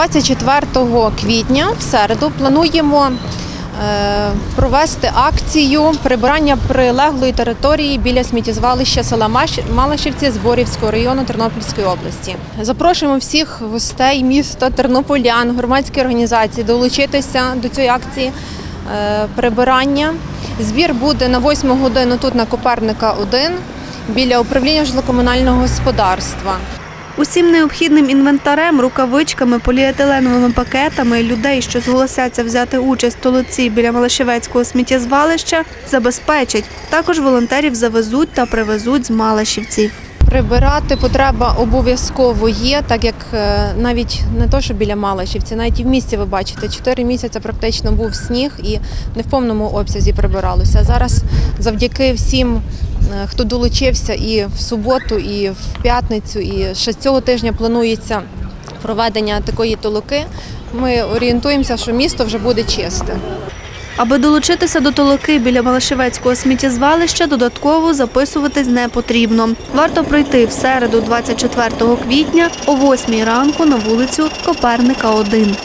24 квітня в середу плануємо е, провести акцію прибирання прилеглої території біля сміттєзвалища села Малашівці Зборівського району Тернопільської області. Запрошуємо всіх гостей міста, тернополян, громадські організації долучитися до цієї акції е, прибирання. Збір буде на 8 годину тут на Коперника 1 біля управління житлокомунального господарства. Усім необхідним інвентарем, рукавичками, поліетиленовими пакетами людей, що зголосяться взяти участь в толоці біля Малашівецького сміттєзвалища, забезпечать. Також волонтерів завезуть та привезуть з Малашівців. Прибирати потреба обов'язково є, так як е, навіть не то, що біля Малашівці, навіть і в місті ви бачите, 4 місяці практично був сніг і не в повному обсязі прибиралося. Зараз завдяки всім, хто долучився і в суботу, і в п'ятницю, і ще цього тижня планується проведення такої толоки. Ми орієнтуємося, що місто вже буде чисте. Аби долучитися до толоки біля Малашевецького сміттєзвалища, додатково записуватись не потрібно. Варто прийти в середу, 24 квітня, о 8 ранку на вулицю Коперника 1.